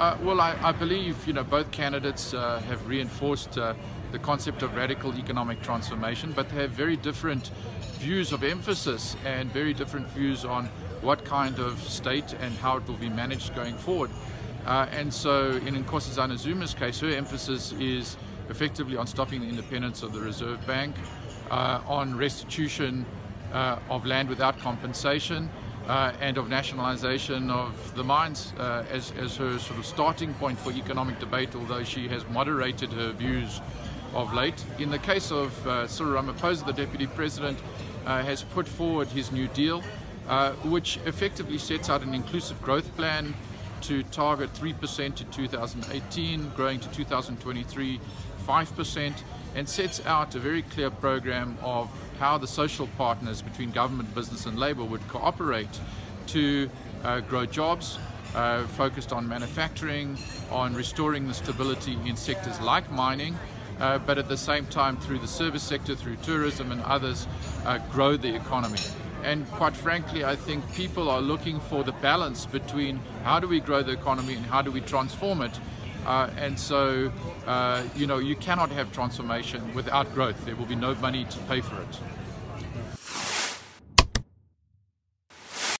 Uh, well, I, I, believe you know both candidates uh, have reinforced uh, the concept of radical economic transformation, but they have very different views of emphasis and very different views on what kind of state and how it will be managed going forward. Uh, and so, in Nkosazana Zuma's case, her emphasis is effectively on stopping the independence of the Reserve Bank, uh, on restitution uh, of land without compensation, uh, and of nationalization of the mines uh, as, as her sort of starting point for economic debate, although she has moderated her views of late. In the case of uh, Cyril Ramaphosa, the Deputy President uh, has put forward his New Deal, uh, which effectively sets out an inclusive growth plan to target 3% to 2018, growing to 2023 5%, and sets out a very clear program of how the social partners between government, business, and labor would cooperate to uh, grow jobs, uh, focused on manufacturing, on restoring the stability in sectors like mining, uh, but at the same time, through the service sector, through tourism and others, uh, grow the economy. And quite frankly, I think people are looking for the balance between how do we grow the economy and how do we transform it. Uh, and so, uh, you know, you cannot have transformation without growth. There will be no money to pay for it.